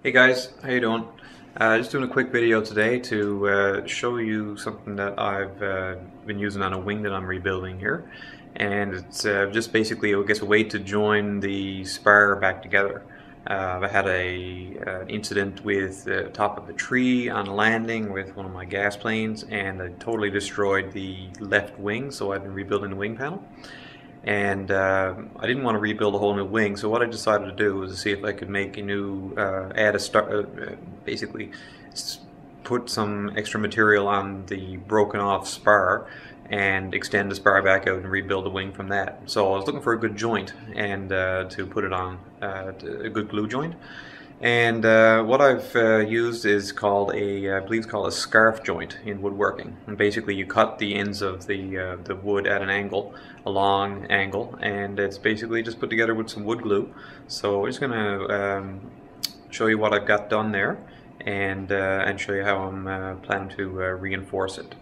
Hey guys, how you doing? Uh, just doing a quick video today to uh, show you something that I've uh, been using on a wing that I'm rebuilding here. And it's uh, just basically, I guess, a way to join the spar back together. Uh, I had a uh, incident with the top of the tree on landing with one of my gas planes and I totally destroyed the left wing, so I've been rebuilding the wing panel and uh, I didn't want to rebuild a whole new wing. So what I decided to do was to see if I could make a new, uh, add a start, uh, basically put some extra material on the broken off spar and extend the spar back out and rebuild the wing from that. So I was looking for a good joint and uh, to put it on, uh, a good glue joint. And uh, what I've uh, used is called a, I believe it's called a scarf joint in woodworking. And basically you cut the ends of the, uh, the wood at an angle, a long angle, and it's basically just put together with some wood glue. So I'm just going to um, show you what I've got done there and, uh, and show you how I'm uh, planning to uh, reinforce it.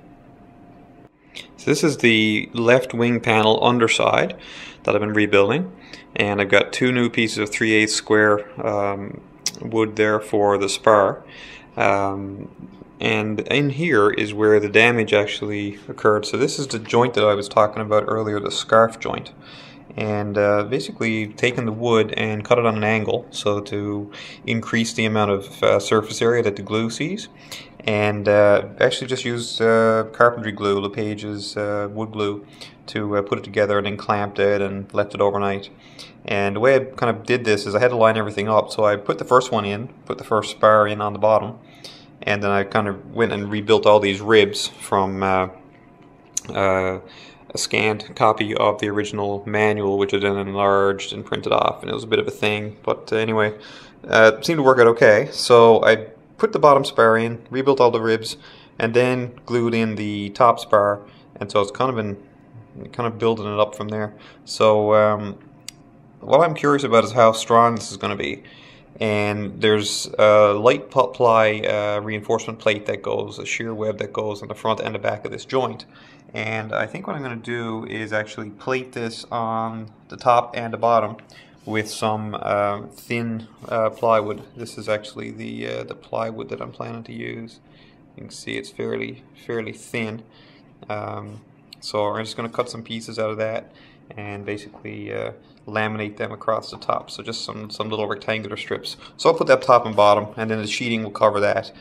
So this is the left wing panel underside that I've been rebuilding and I've got two new pieces of 3 8 square um, wood there for the spar. Um, and in here is where the damage actually occurred. So this is the joint that I was talking about earlier, the scarf joint. And uh, basically taken the wood and cut it on an angle so to increase the amount of uh, surface area that the glue sees. And uh, actually just used uh, carpentry glue, LePage's uh, wood glue, to uh, put it together and then clamped it and left it overnight. And the way I kind of did this is I had to line everything up. So I put the first one in, put the first spar in on the bottom, and then I kind of went and rebuilt all these ribs from a scanned copy of the original manual, which was then enlarged and printed off, and it was a bit of a thing. But uh, anyway, uh, it seemed to work out okay. So I put the bottom spar in, rebuilt all the ribs, and then glued in the top spar, and so it's kind of been kind of building it up from there. So um, what I'm curious about is how strong this is going to be. And there's a light ply uh, reinforcement plate that goes, a shear web that goes on the front and the back of this joint. And I think what I'm going to do is actually plate this on the top and the bottom with some uh, thin uh, plywood. This is actually the uh, the plywood that I'm planning to use. You can see it's fairly fairly thin. Um, so I'm just going to cut some pieces out of that and basically uh, laminate them across the top. So just some, some little rectangular strips. So I'll put that top and bottom and then the sheeting will cover that.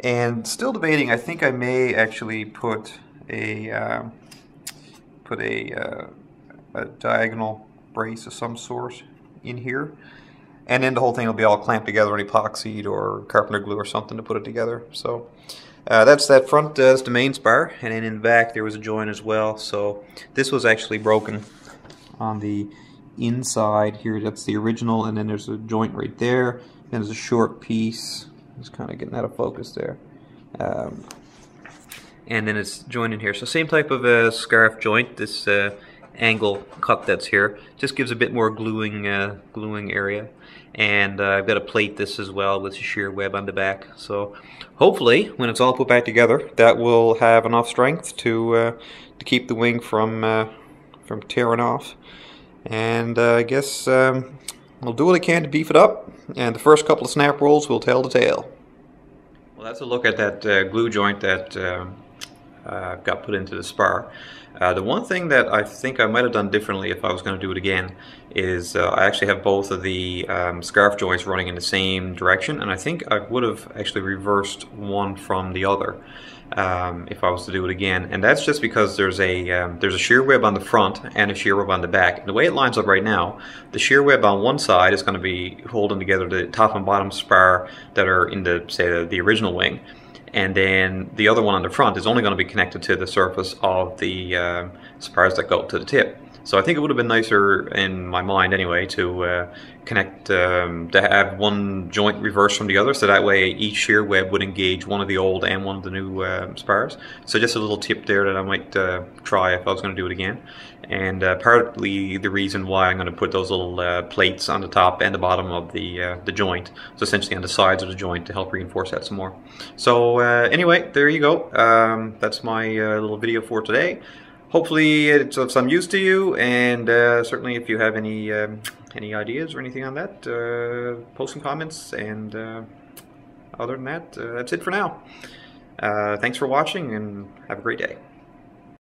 And still debating, I think I may actually put a um, put a, uh, a diagonal brace of some sort in here. And then the whole thing will be all clamped together in epoxied or carpenter glue or something to put it together. So uh, that's that front, uh, that's the main spar, and then in the back there was a joint as well. So this was actually broken on the inside here. That's the original, and then there's a joint right there. And there's a short piece. Just kind of getting out of focus there. Um, and then it's joined in here. So same type of a scarf joint. This uh, angle cut that's here just gives a bit more gluing uh, gluing area and uh, I've got to plate this as well with a shear web on the back so hopefully when it's all put back together that will have enough strength to uh, to keep the wing from uh, from tearing off. And uh, I guess um, I'll do what I can to beef it up. And the first couple of snap rolls will tell the tale. Well that's a look at that uh, glue joint that um, got put into the spar. Uh, the one thing that I think I might have done differently if I was going to do it again is uh, I actually have both of the um, scarf joints running in the same direction and I think I would have actually reversed one from the other um, if I was to do it again. And that's just because there's a um, there's a shear web on the front and a shear web on the back. And the way it lines up right now the shear web on one side is going to be holding together the top and bottom spar that are in the say the, the original wing and then the other one on the front is only going to be connected to the surface of the uh, spars that go up to the tip. So I think it would have been nicer in my mind anyway to uh, connect, um, to have one joint reverse from the other so that way each shear web would engage one of the old and one of the new uh, spars. So just a little tip there that I might uh, try if I was going to do it again. And uh, partly the reason why I'm going to put those little uh, plates on the top and the bottom of the, uh, the joint, so essentially on the sides of the joint to help reinforce that some more. So anyway, there you go. Um, that's my little video for today. Hopefully it's of some use to you, and uh, certainly if you have any um, any ideas or anything on that, uh, post some comments. And uh, other than that, uh, that's it for now. Uh, thanks for watching, and have a great day.